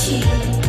다